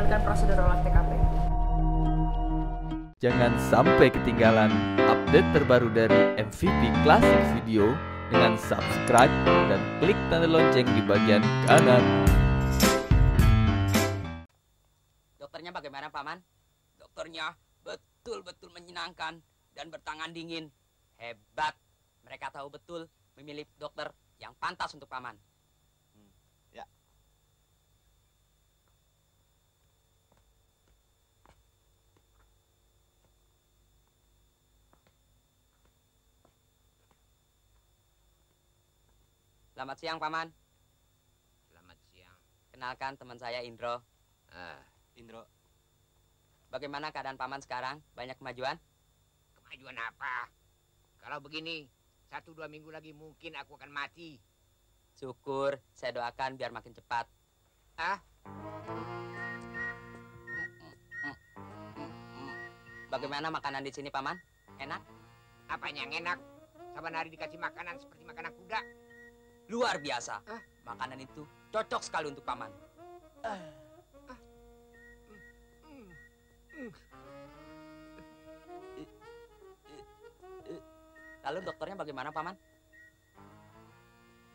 menjalankan prosedur olah TKP. Jangan sampai ketinggalan update terbaru dari MVP Classic Video dengan subscribe dan klik tanda lonceng di bagian kanan. Dokternya bagaimana, Paman? Dokternya betul-betul menyenangkan dan bertangan dingin. Hebat. Mereka tahu betul memilih dokter yang pantas untuk Paman. Selamat siang, Paman. Selamat siang. Kenalkan teman saya Indro. Ah, Indro, Bagaimana keadaan Paman sekarang? Banyak kemajuan? kemajuan apa? Kalau begini, satu dua minggu lagi mungkin aku akan mati. Syukur, saya doakan biar makin cepat. Ah? Bagaimana makanan di sini, Paman? Enak? Apanya yang enak? Saban hari dikasih makanan seperti makanan kuda. Luar biasa. Ah. Makanan itu cocok sekali untuk Paman. Hmm, hmm. Lalu dokternya bagaimana, Paman?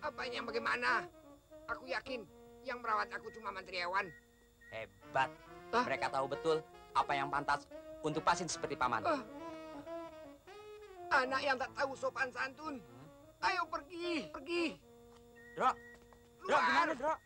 Apanya yang bagaimana? Aku yakin yang merawat aku cuma mantri hewan. Hebat. Ah. Mereka tahu betul apa yang pantas untuk pasien seperti Paman. Ah. Anak yang tak tahu sopan santun. Ayo pergi, pergi. Dra! Dra, gimana, Dra?